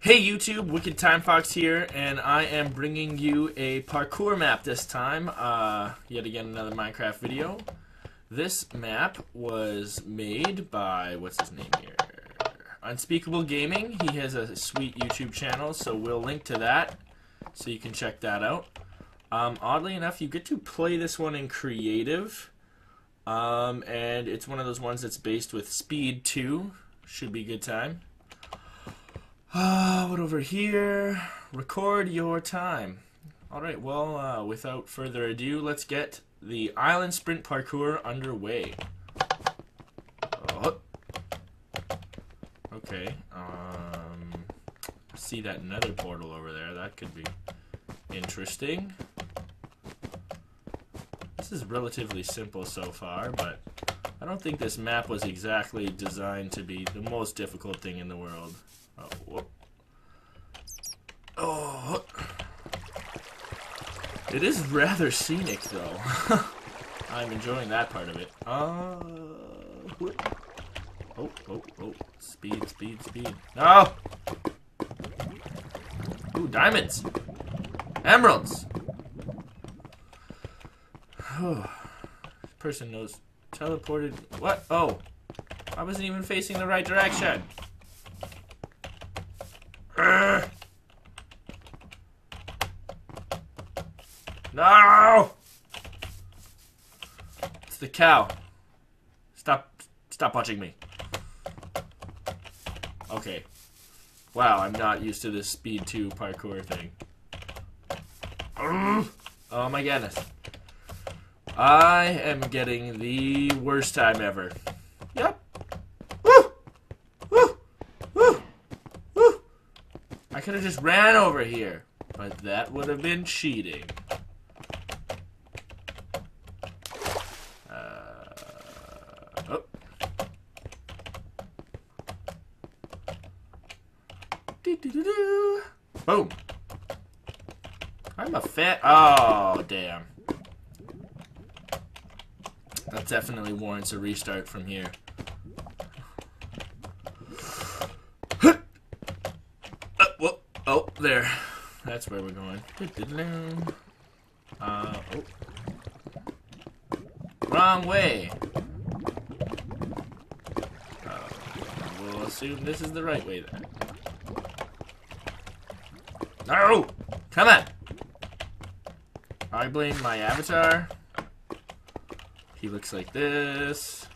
Hey YouTube, Wicked Time Fox here, and I am bringing you a parkour map this time. Uh, yet again, another Minecraft video. This map was made by, what's his name here? Unspeakable Gaming. He has a sweet YouTube channel, so we'll link to that, so you can check that out. Um, oddly enough, you get to play this one in creative, um, and it's one of those ones that's based with Speed 2. Should be good time. Uh, what over here? Record your time. Alright, well, uh, without further ado, let's get the island sprint parkour underway. Oh. Okay, um, see that nether portal over there. That could be interesting. This is relatively simple so far, but don't think this map was exactly designed to be the most difficult thing in the world. Oh, whoop. Oh. It is rather scenic, though. I'm enjoying that part of it. Uh, whoop. oh, oh, oh. Speed, speed, speed. No! Ooh, diamonds! Emeralds! person knows. Teleported. What? Oh. I wasn't even facing the right direction. No! It's the cow. Stop. Stop watching me. Okay. Wow, I'm not used to this speed 2 parkour thing. Oh my goodness. I am getting the worst time ever. Yep. Woo! Woo! Woo! Woo! I could have just ran over here, but that would have been cheating. Uh, oh. Boom. I'm a fat. Oh, damn. Definitely warrants a restart from here. Uh, whoa, oh, there. That's where we're going. Uh, oh. Wrong way. Uh, we'll assume this is the right way then. No! Come on! I blame my avatar. He looks like this.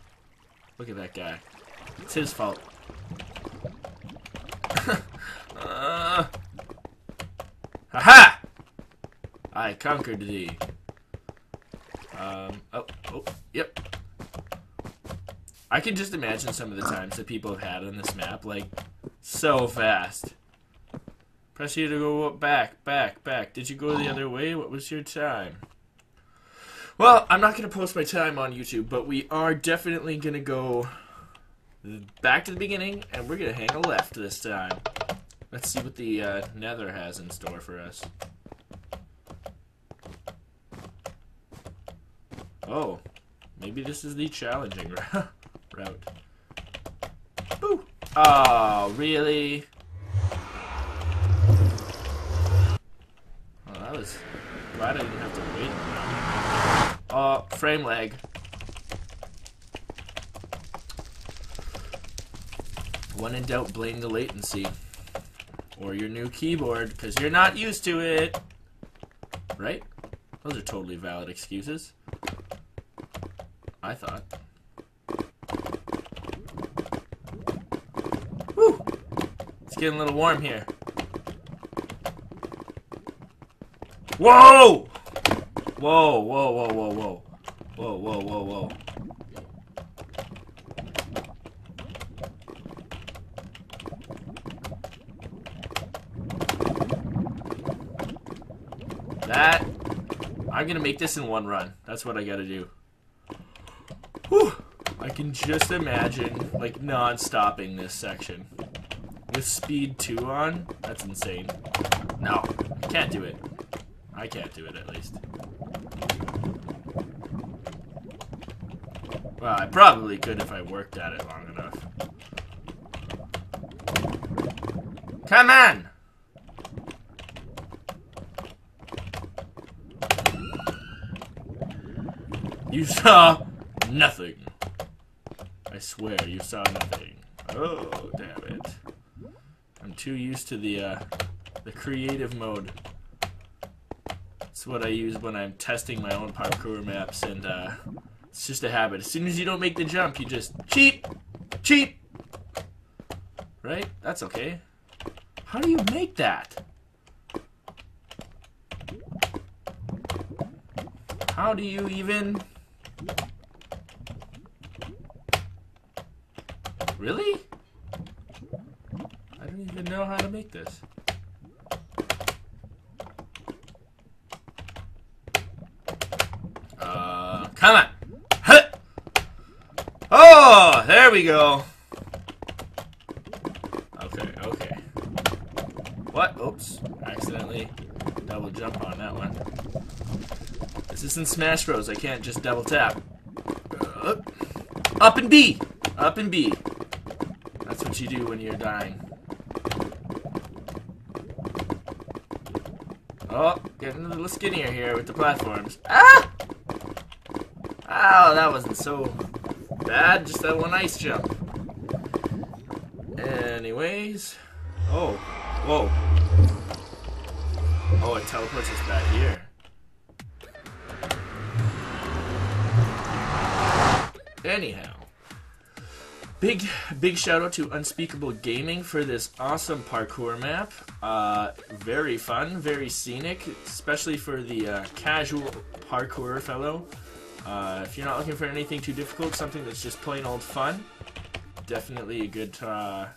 Look at that guy. It's his fault. uh, ha! I conquered thee. Um, oh, oh, yep. I can just imagine some of the times that people have had on this map, like, so fast. Press you to go back, back, back. Did you go the other way? What was your time? Well, I'm not going to post my time on YouTube, but we are definitely going to go back to the beginning, and we're going to hang a left this time. Let's see what the uh, Nether has in store for us. Oh, maybe this is the challenging route. Boo! Oh, really? Oh, that was glad I didn't have to wait. Uh, frame lag. When in doubt, blame the latency. Or your new keyboard, because you're not used to it. Right? Those are totally valid excuses. I thought. Whew! It's getting a little warm here. Whoa! Whoa, whoa, whoa, whoa, whoa. Whoa, whoa, whoa, whoa. That, I'm gonna make this in one run. That's what I gotta do. Whew. I can just imagine, like, non-stopping this section. With speed 2 on? That's insane. No, can't do it. I can't do it, at least. Well, I probably could if I worked at it long enough. Come on! You saw nothing. I swear, you saw nothing. Oh, damn it. I'm too used to the, uh, the creative mode. What I use when I'm testing my own parkour maps, and, uh, it's just a habit. As soon as you don't make the jump, you just cheat! Cheat! Right? That's okay. How do you make that? How do you even... Really? I don't even know how to make this. Uh, come on! Huh. Oh, there we go. Okay, okay. What? Oops. Accidentally double jump on that one. This isn't Smash Bros. I can't just double tap. Uh, up and B! Up and B. That's what you do when you're dying. Oh, getting a little skinnier here with the platforms. Ah! Oh, that wasn't so bad. Just that one ice jump. Anyways. Oh. Whoa. Oh, it teleports us back here. Anyhow. Big, big shout out to Unspeakable Gaming for this awesome parkour map. Uh, very fun, very scenic, especially for the uh, casual parkour fellow. Uh, if you're not looking for anything too difficult, something that's just plain old fun, definitely a good, uh,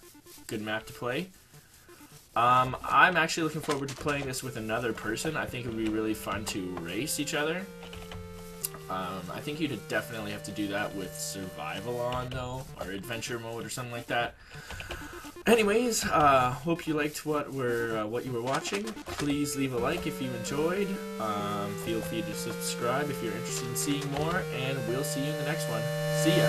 good map to play. Um, I'm actually looking forward to playing this with another person. I think it would be really fun to race each other. Um, I think you'd definitely have to do that with survival on though, or adventure mode or something like that. Anyways, uh, hope you liked what were uh, what you were watching. Please leave a like if you enjoyed. Um, feel free to subscribe if you're interested in seeing more, and we'll see you in the next one. See ya.